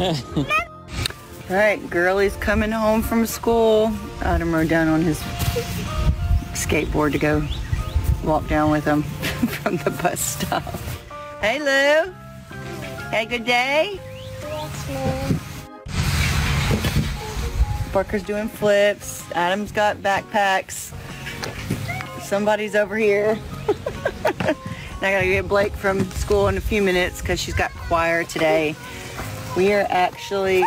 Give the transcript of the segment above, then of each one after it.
All right, Girlie's coming home from school. Adam rode down on his skateboard to go walk down with him from the bus stop. Hey, Lou. Hey, good day? Parker's doing flips. Adam's got backpacks. Somebody's over here. I gotta get Blake from school in a few minutes because she's got choir today. We are actually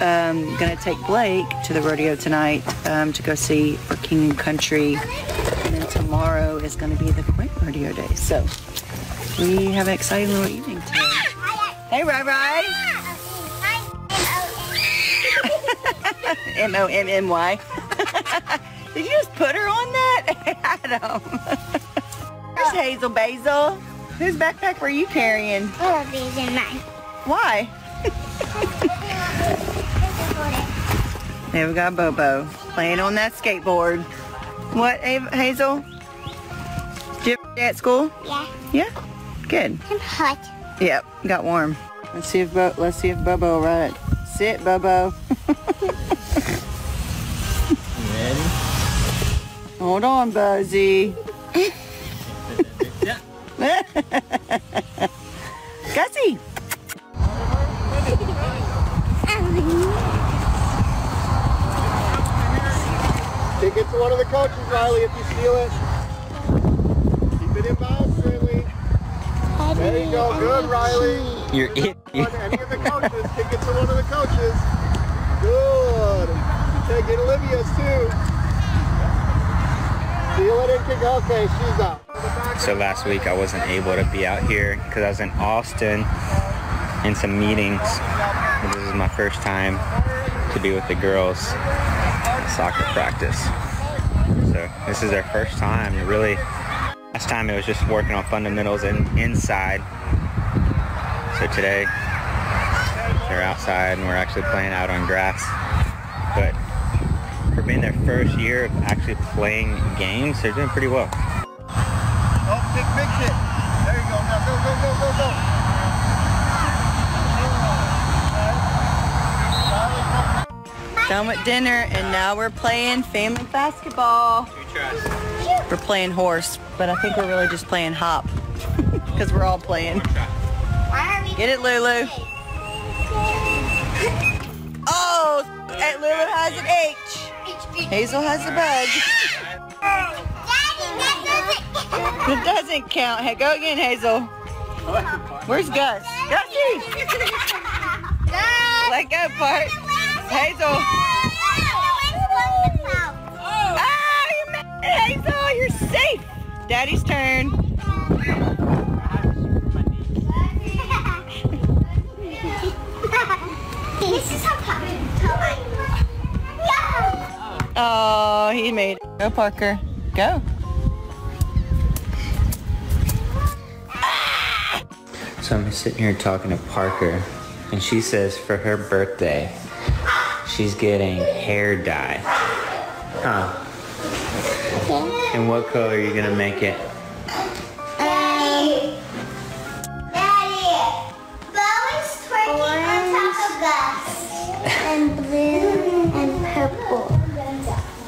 um, gonna take Blake to the rodeo tonight um, to go see for King and Country. And then tomorrow is gonna be the Quint Rodeo Day. So we have an exciting little evening today. Hey, Rai Rai. M-O-M-M-Y. Did you just put her on that? Adam. There's Hazel Basil. Whose backpack were you carrying? All of these in mine. Why? there we got Bobo playing on that skateboard. What, Hazel? Did you at school? Yeah. Yeah? Good. I'm hot. Yep, got warm. Let's see if Bo let's see if Bobo will ride it. Sit, Bobo. Ready? Hold on, Buzzy. Gussie. Take it to one of the coaches, Riley, if you steal it. Keep it in bounds, Riley. There you go. Good, Riley. You're it. One, any of the coaches, kick it to one of the coaches. Olivia's too. Kick. Okay, she's out. So last week I wasn't able to be out here because I was in Austin in some meetings. This is my first time to be with the girls soccer practice. So this is their first time. Really, last time it was just working on fundamentals and inside. So today they're outside and we're actually playing out on grass. But for being their first year of actually playing games, they're doing pretty well. Oh, big, big hit. There you go. Now go, go, go, go, go. Done with dinner and now we're playing family basketball. We're playing horse, but I think we're really just playing hop because we're all playing. Get it, Lulu. Oh, and Lulu has an H. Hazel has a bug. It doesn't count. Hey, go again, Hazel. Where's Gus? Gussie! Let go, part. Hazel. Ah, Hazel. You're safe. Daddy's turn. This is how. Oh, he made it. Go, Parker. Go. So I'm sitting here talking to Parker, and she says for her birthday, she's getting hair dye. Huh. And what color are you gonna make it?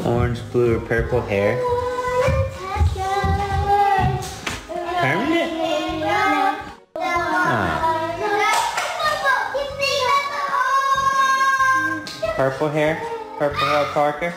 Orange, blue, or purple hair? Permanent? Purple hair? Purple hair, Parker?